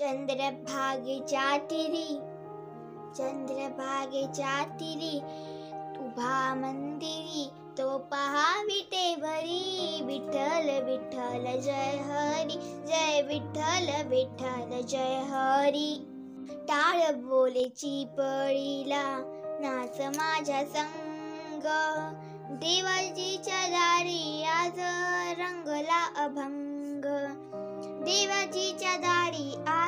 चंद्रभागेच्या तिरी चंद्रभागेच्या तिरी उभा मंदिरी तो पहावी ते भरी विठ्ठल विठ्ठल जय हरी जय विठ्ठल विठ्ठल जय हरी. टाळ बोलेची पळीला नाच माझ्या संग. देवाजीच्या दारी आज रंगला अभंग. देवाजीच्या दारी आज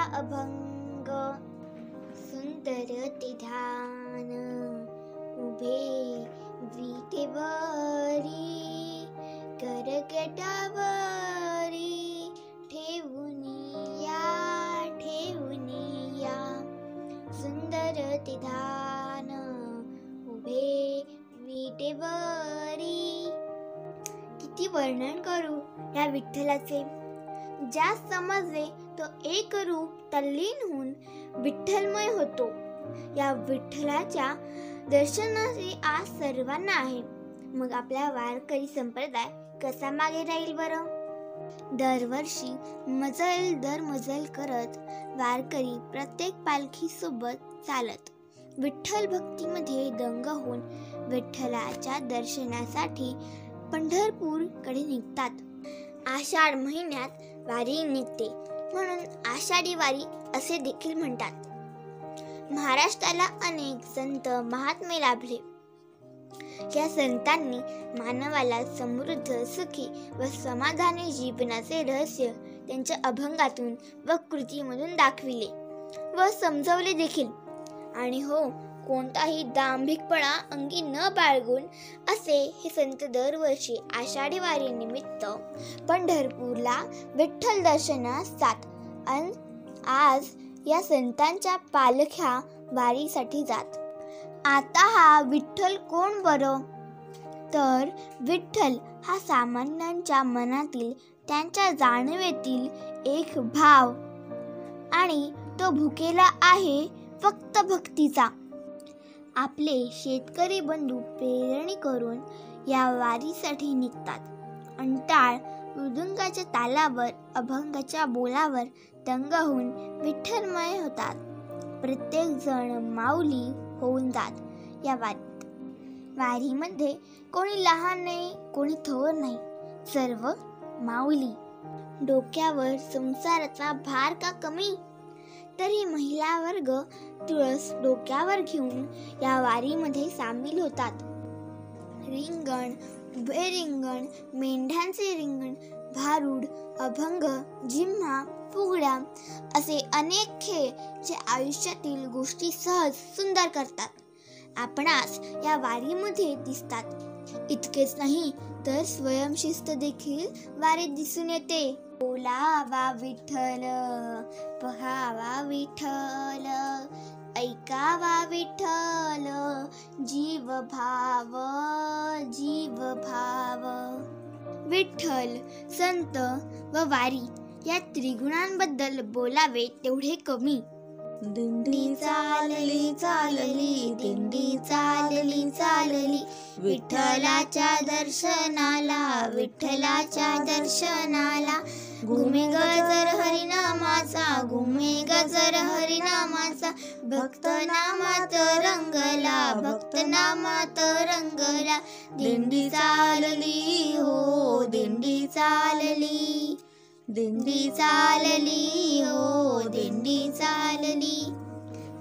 अभंग सुंदर ते ध्यान उभे विटेवरी करकटावरी ठेवून या सुंदर ते ध्यान उभे विटेवरी किती वर्णन करू या विठ्ठलाचे? ज्या समजले तो एक रूप तल्लीन होऊन विठ्ठलमय होतो. या विठ्ठलाच्या दर्शनाची आज सर्वांना आहे. मग आपला वारकरी संप्रदाय कसा मागे राहील बरं? दरवर्षी मजल दर मजल करत वारकरी प्रत्येक पालखी सोबत चालत विठ्ठल भक्तीमध्ये दंग होऊन विठ्ठलाच्या दर्शनासाठी पंढरपूरकडे निघतात. आषाढ महिन्यात वारी निघते. म्हणून आषाढी वारी असे देखील म्हणतात. महाराष्ट्राला अनेक संत महात्मे लाभले. या संतांनी मानवाला समृद्ध सुखी व समाधानी जीवनाचे रहस्य त्यांच्या अभंगातून व कृतीमधून दाखविले व समजवले देखील. आणि हो कोणताही दांभिकपणा अंगी न बाळगून असे हे संत दरवर्षी आषाढी वारी निमित्त पंढरपूरला विठ्ठल दर्शनास जात अन आज या संतांच्या पालख्या वारीसाठी जात. आता हा विठ्ठल कोण बरं? तर विठ्ठल हा सामान्यांच्या मनातील त्यांच्या जाणवेतील एक भाव आणि तो भुकेला आहे फक्त भक्तीचा. आपले शेतकरी बंधू पेरणी करून या वारीसाठी निघतात. अंटाळ मृदुंगाच्या तालावर अभंगाच्या बोलावर दंग होऊन विठ्ठलमय होतात. प्रत्येक जण माऊली होऊन जात या वारीत. वारीमध्ये कोणी लहान नाही कोणी थोर नाही सर्व माऊली. डोक्यावर संसाराचा भार का कमी? तरी महिला वर्ग तुळस डोक्यावर घेऊन या वारीमध्ये सामील होतात. रिंगण उभे रिंगण मेंढ्यांचे रिंगण भारूड अभंग जिम्हा फुगड्या असे अनेक खेळ जे आयुष्यातील गोष्टी सहज सुंदर करतात. आपणास या वारीमध्ये दिसतात. इतकेच नाही तर स्वयंशिस्त देखील वारीत दिसून येते. बोलावा विठ्ठल पहावा विठ्ठल ऐकावा विठ्ठल जीव भाव जीव भाव विठ्ठल संत व वारी या त्रिगुणांबद्दल बोलावे तेवढे कमी. दिंडी चालली चालली दिंडी चालली चालली. विठ्ठलाच्या दर्शनाला विठ्ठलाच्या दर्शनाला. घुमे गजर हरिनामाचा घुमे गजर हरिनामाचा. भक्त नामात रंगला भक्त नामात रंगला. दिंडी चालली हो दिंडी चालली. दिंडी चालली हो दिंडी चालली.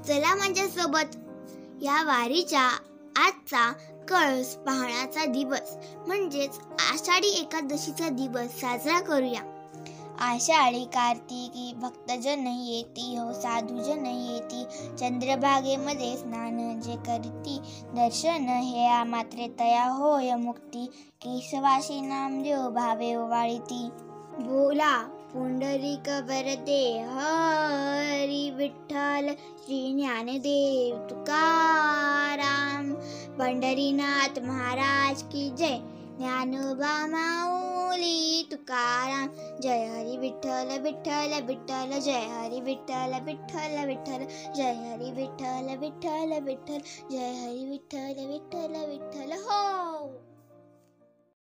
चला माझ्यासोबत या वारीच्या आजचा कळस पाहण्याचा दिवस म्हणजेच आषाढी एकादशीचा दिवस साजरा करूया. आषाढी कार्तिकी भक्तजन येती हो साधुजन येती. चंद्रभागेमध्ये स्नान जे करती दर्शन हे मात्रे तया होय मुक्ती. केशवाशी नामदेव भावे वाळीती बोला पुंडरीक वरदे हरी विठ्ठल श्री ज्ञानदेव तुकाराम पंढरीनाथ महाराज की जय. ज्ञानोबा माऊली तुकाराम जय हरी विठ्ठल विठ्ठल विठ्ठल जय हरी विठ्ठल विठ्ठल विठ्ठल जय हरी विठ्ठल विठ्ठल विठ्ठल जय हरी विठ्ठल विठ्ठल विठ्ठल हो!